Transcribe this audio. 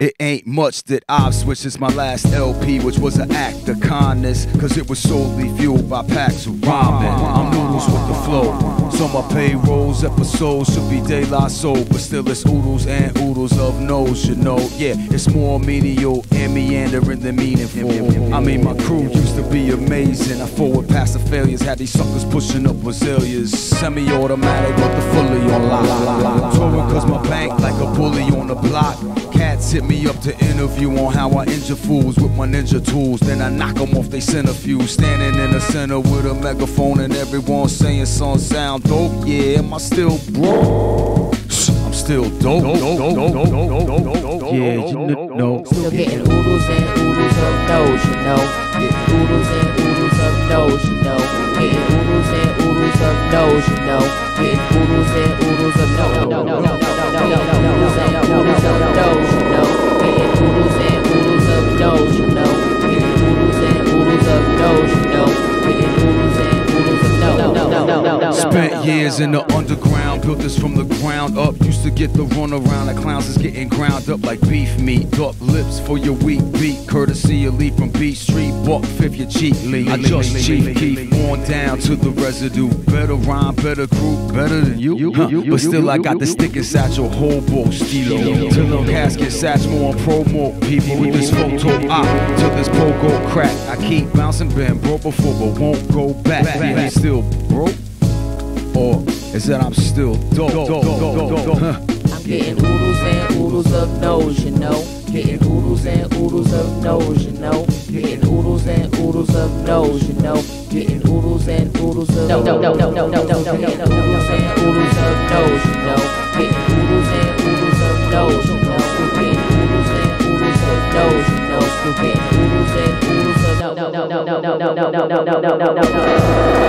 It ain't much that I've switched since my last LP, which was an act of kindness, cause it was solely fueled by packs of rhyming. I'm noodles with the flow. So my payrolls episodes should be La Soul, but still it's oodles and oodles of no's, you know. Yeah, it's more menial and meandering than meaningful. I mean, my crew used to be amazing. I forward past the failures, had these suckers pushing up azaleas. Semi automatic, but the fully on. Touring cause my bank like a bully on the block. Cats hit me up to interview on how I injure fools with my ninja tools. Then I knock them off they centrifuge. Standing in the center with a megaphone and everyone saying son sound dope. Yeah, am I still broke? I'm still dope. Yeah, you know. Still getting oodles and oodles of no's, you know. Getting oodles and oodles of no's, you know. Getting oodles and oodles of no's, you know. Getting oodles and Spent years in the underground, built this from the ground up. Used to get the run around, the clowns is getting ground up like beef meat. Duck lips for your weak beat, courtesy of Lee from Beach Street. Buck fifth your cheek, Lee. I just Chief Keef on down to the residue. Better rhyme, better crew, better than you. Huh. But still, I got the stick inside your hobo stilo. Till the casket satchmo on promo. People with this photo op, till this pogo crack. I keep bouncing, been broke before, but won't go back. Yeah, still broke. Or is that I'm still dope? Huh. I'm getting oodles and oodles of no's, you know. Getting oodles and oodles of no's, you know. Getting oodles and oodles of no's, you know. Getting oodles and oodles of no, no, no, no, no, no, no, no. Getting oodles and oodles of no's, you know. Getting oodles and oodles of no's, you know. Getting oodles and oodles of no's, you know. Getting oodles and oodles of no, no, no, no, no, no, no, no, no, no, no, no,